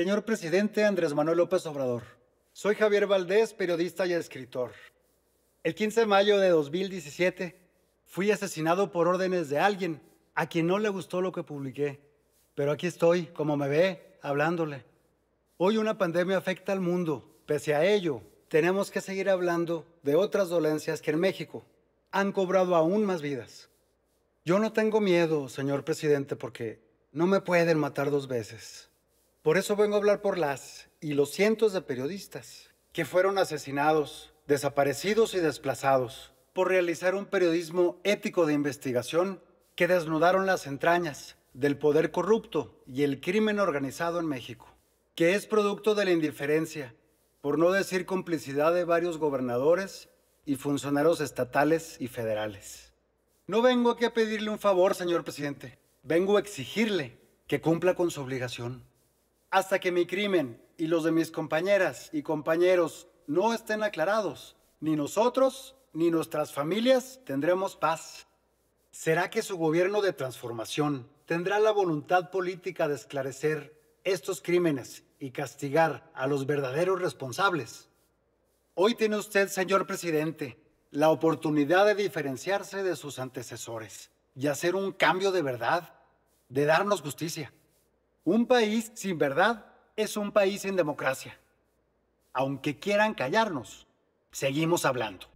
Señor presidente Andrés Manuel López Obrador, soy Javier Valdés, periodista y escritor. El 15 de mayo de 2017 fui asesinado por órdenes de alguien a quien no le gustó lo que publiqué, pero aquí estoy, como me ve, hablándole. Hoy una pandemia afecta al mundo. Pese a ello, tenemos que seguir hablando de otras dolencias que en México han cobrado aún más vidas. Yo no tengo miedo, señor presidente, porque no me pueden matar dos veces. Por eso vengo a hablar por las y los cientos de periodistas que fueron asesinados, desaparecidos y desplazados por realizar un periodismo ético de investigación que desnudaron las entrañas del poder corrupto y el crimen organizado en México, que es producto de la indiferencia, por no decir complicidad de varios gobernadores y funcionarios estatales y federales. No vengo aquí a pedirle un favor, señor presidente. Vengo a exigirle que cumpla con su obligación. Hasta que mi crimen y los de mis compañeras y compañeros no estén aclarados, ni nosotros ni nuestras familias tendremos paz. ¿Será que su gobierno de transformación tendrá la voluntad política de esclarecer estos crímenes y castigar a los verdaderos responsables? Hoy tiene usted, señor presidente, la oportunidad de diferenciarse de sus antecesores y hacer un cambio de verdad, de darnos justicia. Un país sin verdad es un país sin democracia. Aunque quieran callarnos, seguimos hablando.